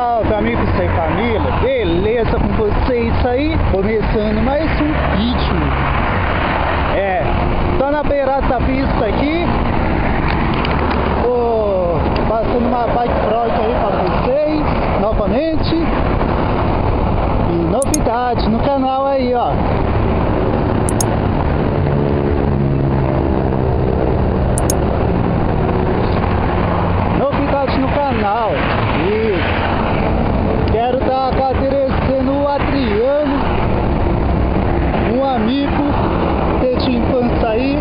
família, beleza com vocês aí? Começando mais um vídeo. É, tô na beirada da pista aqui. Tô passando uma bike frog aí pra vocês, novamente. E novidade no canal aí, ó. Novidade no canal. E quero estar agradecendo o Adriano, um amigo desde a infância aí,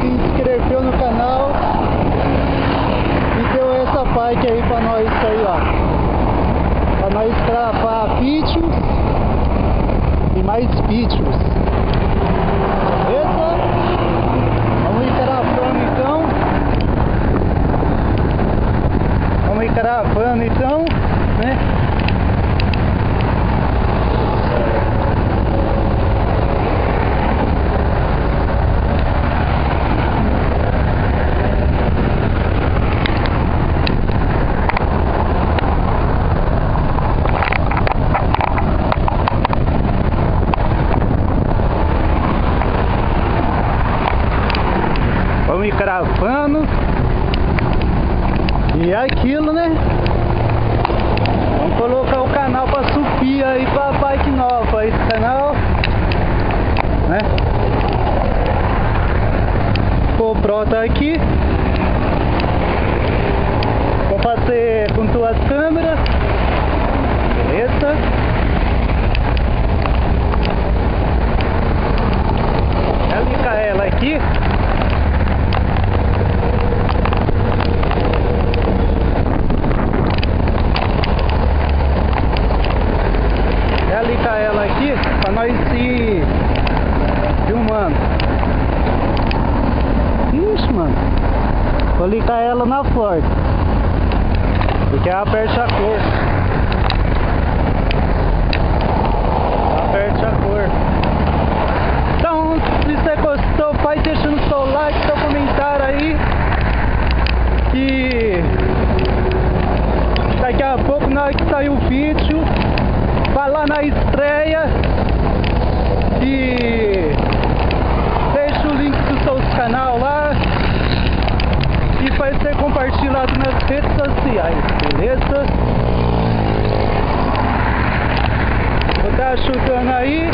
se inscreveu no canal e deu essa bike aí pra nós aí, ó. Pra nós gravar vídeos e mais vídeos. Beleza? Vamos ir gravando então. Vamos ir gravando então, né? Vamos ir gravando. E é aquilo, né? Vamos colocar o canal pra subir aí pra bike nova esse canal. Né? GoPro tá aqui. Vou fazer com duas câmeras. Beleza? Vou ligar ela aqui. Vou ligar ela aqui pra nós ir filmando. Ixi, mano. Vou ligar ela na Ford. Porque ela aperte a cor. Aperte a cor. Então, se você gostou, vai deixando seu like, seu comentário aí. Que daqui a pouco, na hora que sair o vídeo, vai lá na estreia e deixa o link do seu canal lá e vai ser compartilhado nas redes sociais, beleza? Vou estar ajudando aí,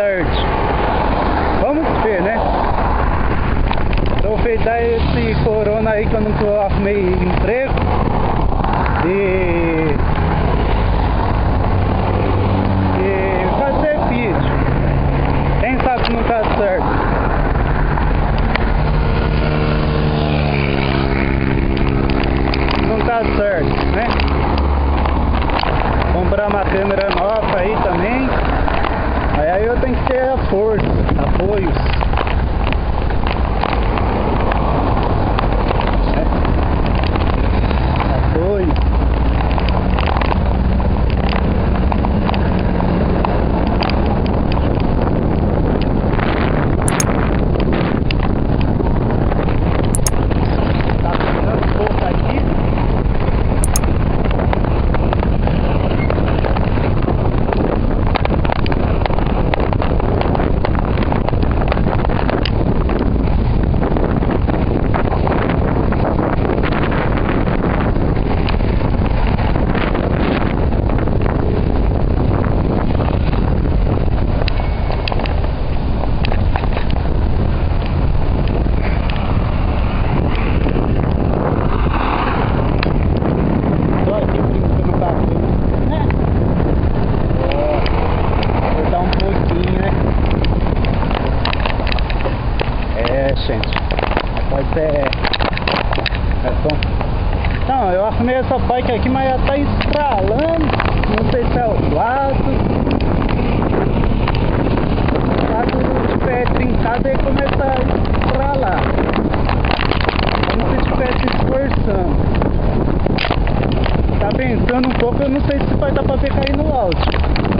tarde. Vamos ver, né? Aproveitar esse corona aí que eu não arrumei emprego e pra ter caído no áudio.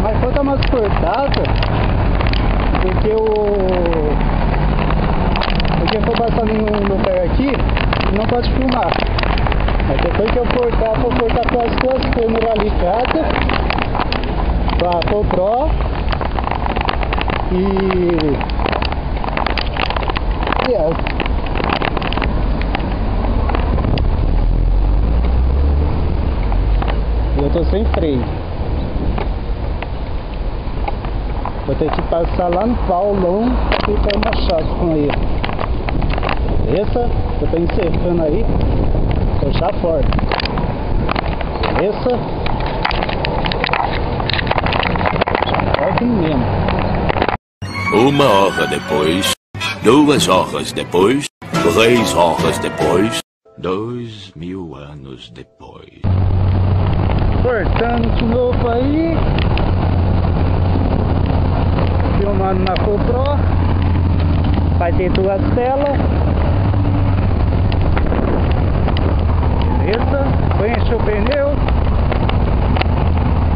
mas vou dar umas cortadas porque o porque eu passando em um lugar aqui não pode filmar. Aí depois que eu cortar, vou cortar com as duas câmeras alicadas pra GoPro e e essa. E eu tô sem freio. Vou ter que passar lá no Paulão pra ficar uma chave com ele. Beleza? Eu tô encerrando aí. Fechar a porta. Beleza? Ordem mesmo. Uma hora depois, duas horas depois, três horas depois, dois mil anos depois. Cortando de novo aí. Filmando na GoPro. Vai ter duas telas. Beleza? Vou encher o pneu.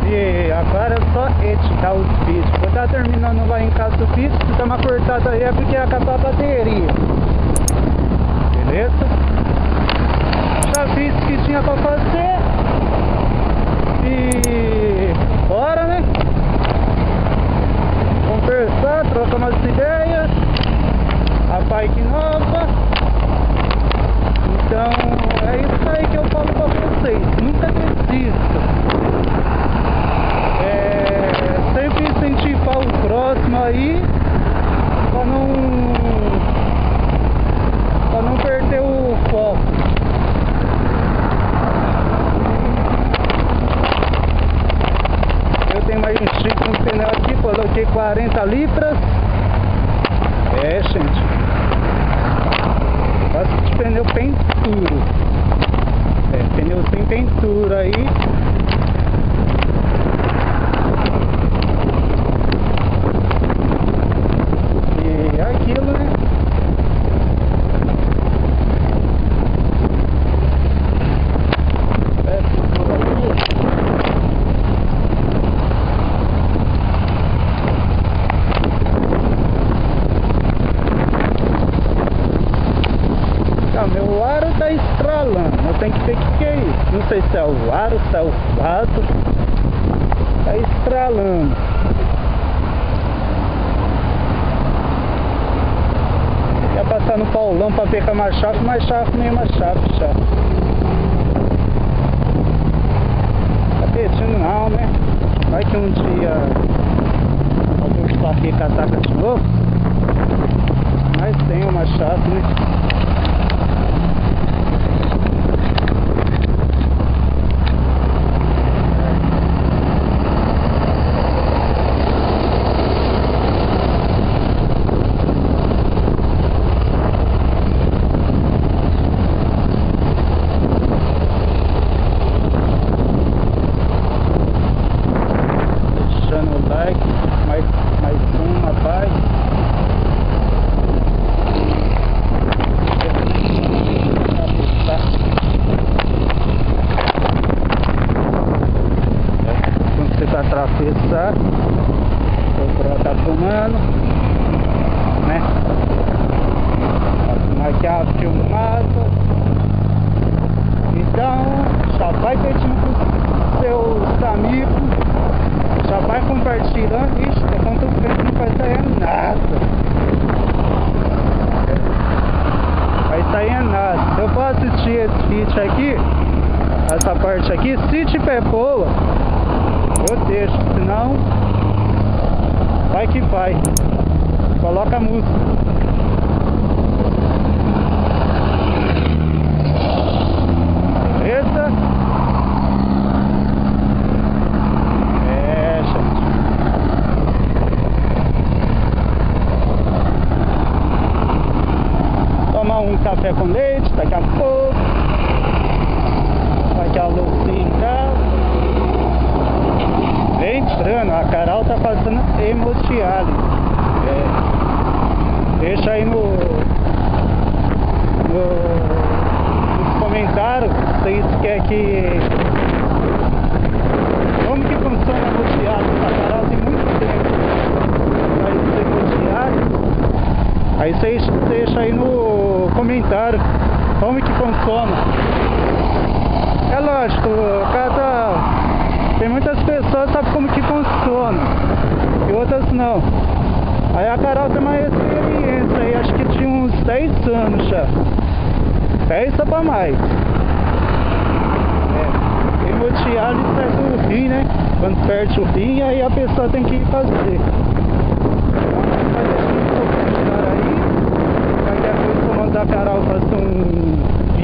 E agora é só editar os vídeos. Vou estar terminando lá em casa o vídeo. Se der uma cortada aí é porque ia acabar a bateria. Beleza? Já fiz o que tinha pra fazer. E bora, né? Conversar, trocar umas ideias. A bike nova. Então é isso aí que eu falo pra vocês. Nunca desista. É, sempre incentivar o próximo aí pra não. pra não perder o foco. Eu tenho mais um chip no pneu aqui, coloquei 40 libras. É, gente. Gosto de pneu penturo. É, pneu sem pentura aí. E é aquilo, né? É, coloquei. Não, meu aro tá estralando. Eu tenho que ver o que, que é isso. Não sei se é o aro, se é o fato. Tá estralando. Ia passar no Paulão pra ver com a mais chave, mais chave nem uma chave, chave. Tá pedindo não, né? Vai que um dia alguém escorrer a casaca de novo. Mas tem uma chave, né? Deixando o like, mais, mais uma bike. Quando você tá atravessar, o Pro tá filmando, né? Aqui a filmada. Então, já vai pedindo pros seus amigos já vai compartilhando, ixi, tá quanto tempo não vai sair nada. Vai sair nada. Eu vou assistir esse vídeo aqui, essa parte aqui, se tiver boa, eu deixo, senão vai que vai. Coloca a música. Beleza? É, gente. Tomar um café com leite daqui a pouco. Aqui a luzinha em casa. A Carol tá fazendo hemodiálise. É. Deixa aí no, no nos comentários se vocês querem que como que funciona a hemodiálise? A Carol tem muito tempo para fazer hemodiálise. Aí vocês deixam aí no comentário como que funciona. É lógico, cada. Tem muitas pessoas sabem como que funciona. E outras não. Aí a Carol tem uma experiência aí, acho que tinha uns 10 anos já. 10 ou pra mais. É, hemodiálise é do rim, né? Quando perde o rim, aí a pessoa tem que fazer. Então, vai deixar um pouco aí. Qualquer coisa, comando a Carol fazer um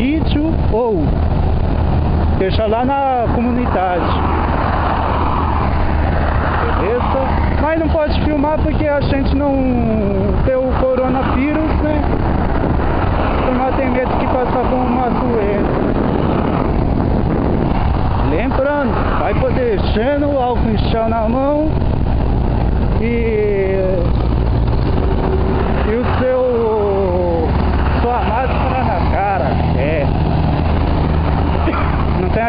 vídeo ou deixa lá na comunidade. Beleza? Mas não pode filmar porque a gente não tem o coronavírus, né? Mas tem medo que passar com uma doença. Lembrando, vai deixando o álcool em chão na mão e, e o seu sua máscara na cara. É.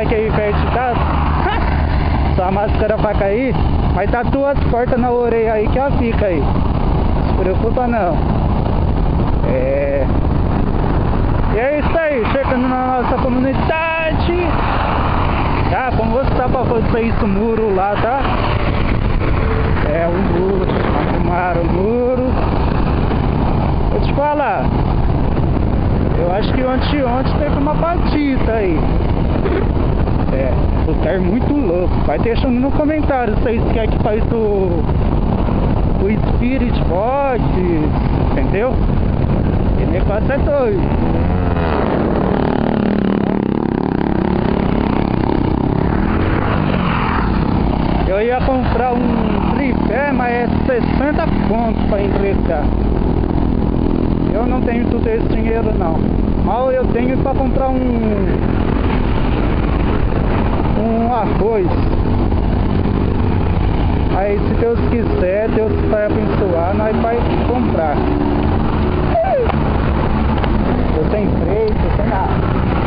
Tem aquele perto de casa? Sua máscara vai cair? Mas tá duas portas na orelha aí que ela fica aí. Não se preocupa não. É. E é isso aí, chegando na nossa comunidade. Tá, como você tá pra fazer isso muro lá, tá? É o muro, arrumaram o muro. Vou te falar. Eu acho que ontem ontem teve uma batida aí. É, o é muito louco. Vai deixando no comentário se vocês querem que faz o. O Spirit Box, entendeu? O negócio é doido. Eu ia comprar um tripé, mas é 60 pontos para entregar. Eu não tenho todo esse dinheiro não. Mal eu tenho para comprar um um arroz. Aí se Deus quiser, Deus vai abençoar, nós vai comprar. Eu tenho freio, eu tenho nada.